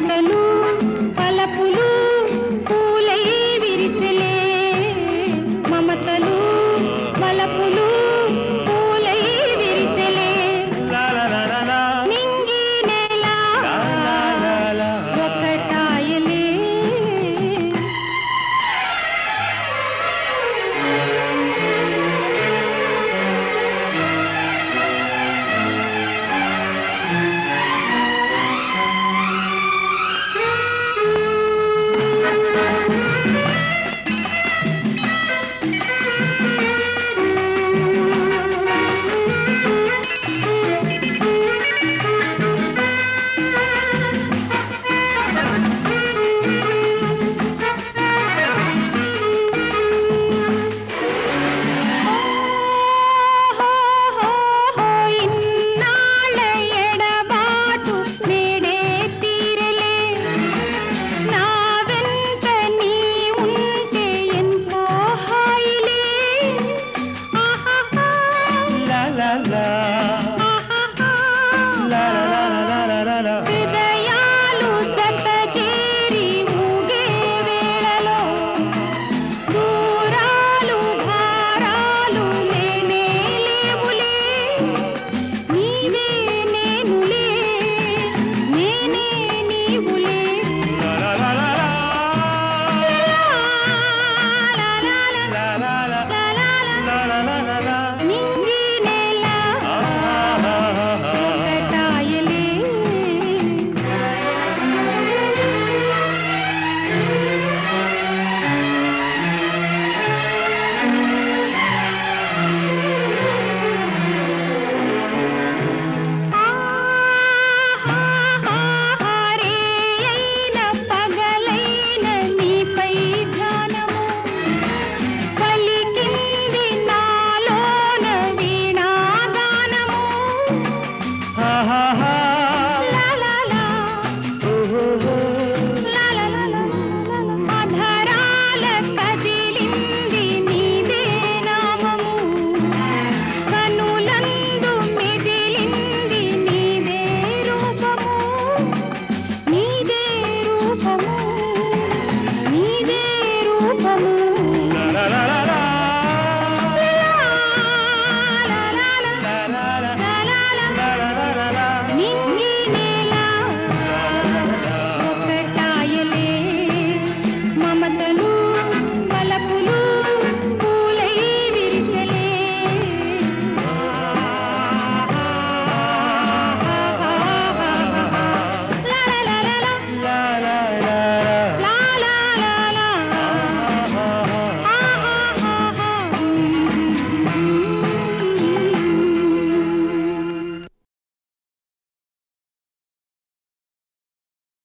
కథలు పలపులు పూలై విరిసలే. మమతలు పలపులు बदलू